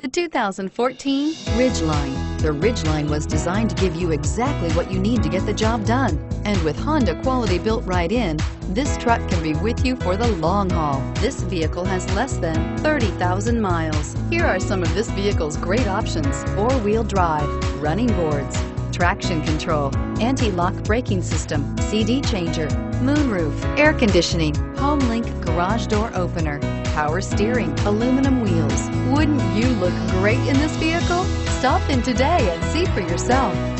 The 2014 Ridgeline. The Ridgeline was designed to give you exactly what you need to get the job done. And with Honda quality built right in, this truck can be with you for the long haul. This vehicle has less than 30,000 miles. Here are some of this vehicle's great options. Four-wheel drive, running boards, traction control, anti-lock braking system, CD changer, moonroof, air conditioning, home link garage door opener, power steering, aluminum wheels. Wouldn't you look great in this vehicle? Stop in today and see for yourself.